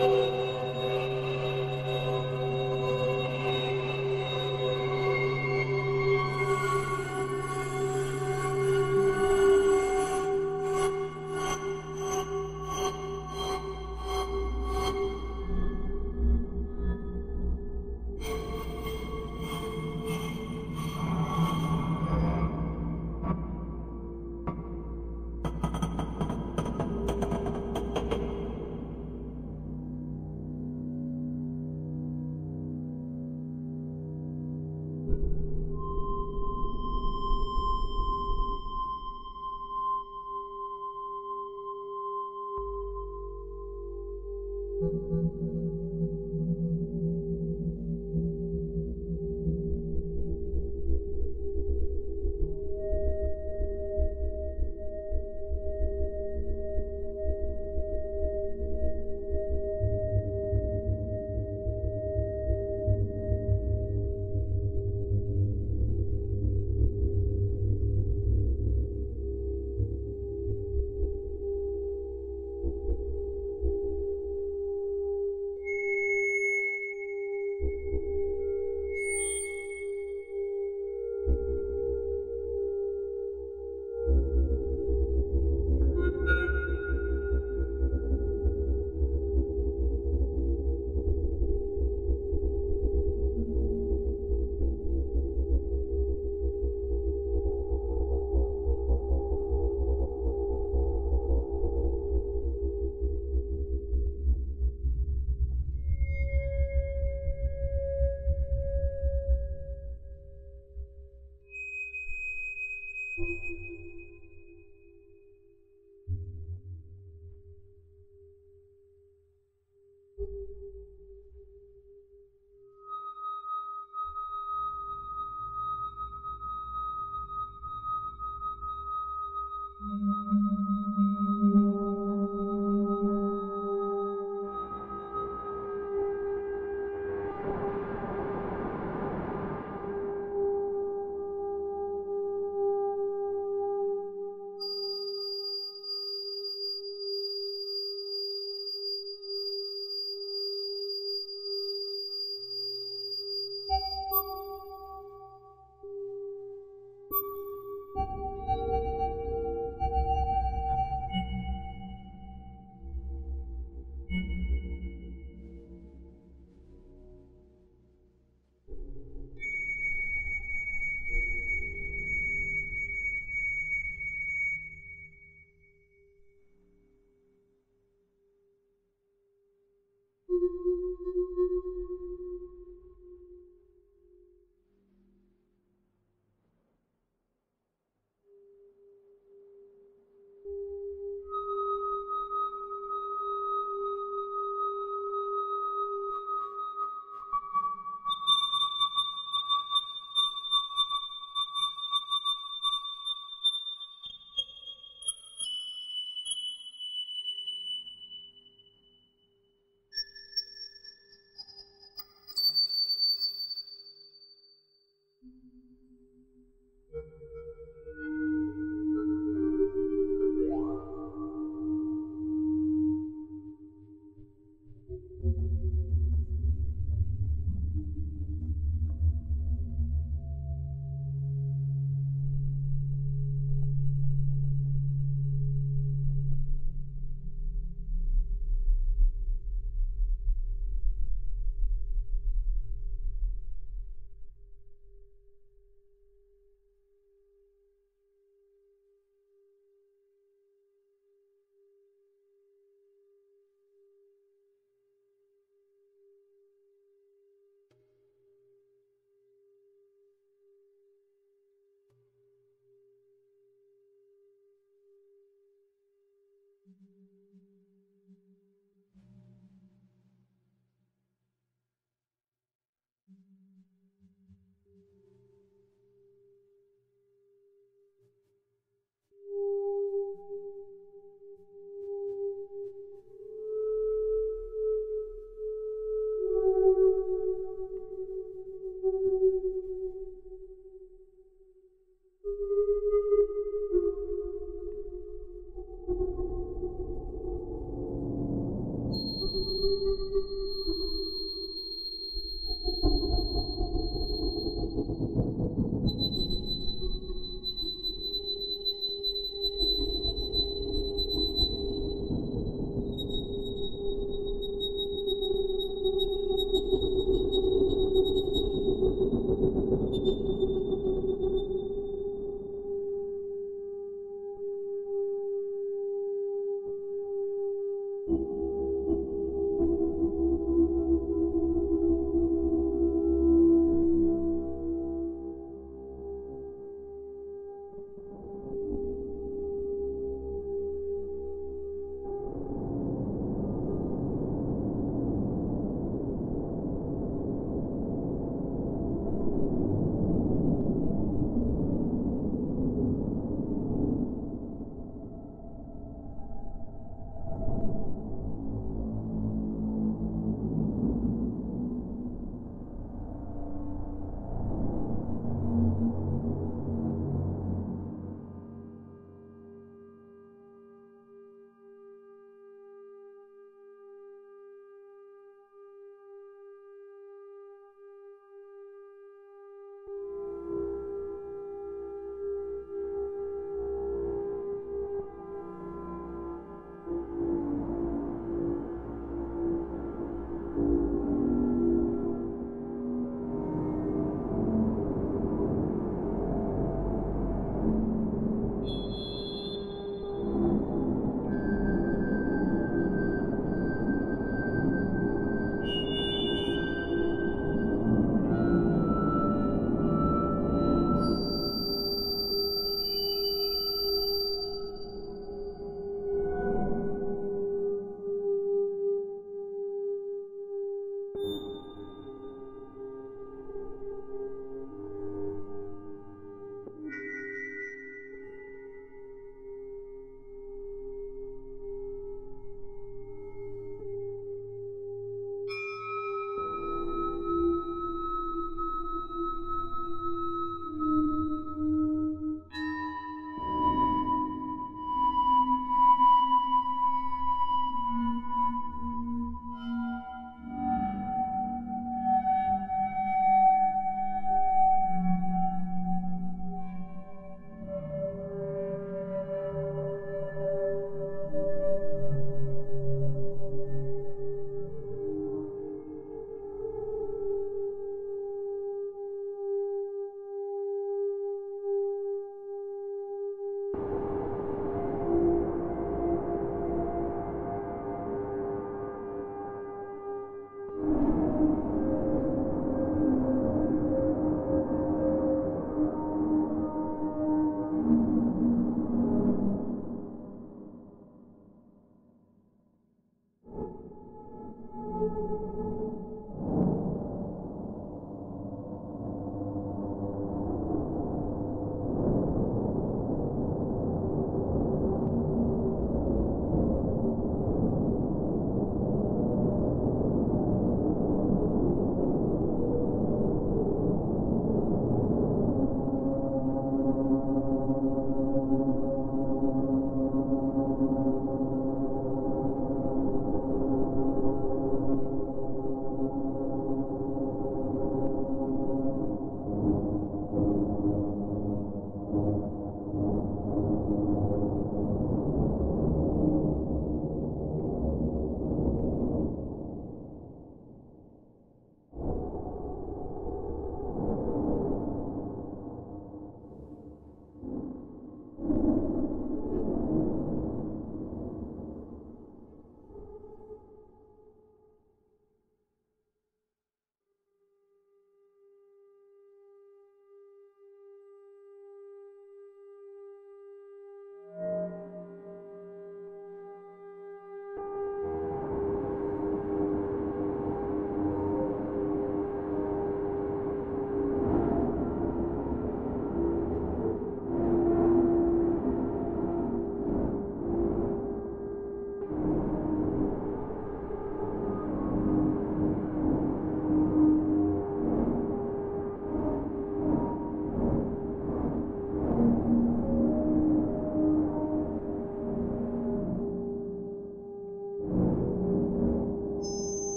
thank you. うん。